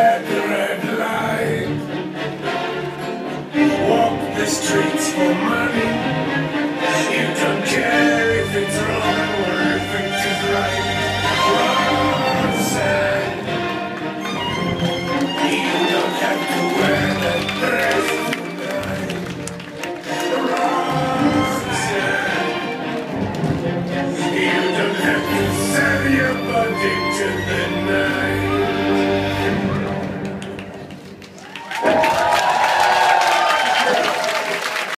red, red light. You walk the streets for money. You don't care if it's wrong or if it is right. Run. You don't have to wear dress. Run. You don't have to sell your body to the night.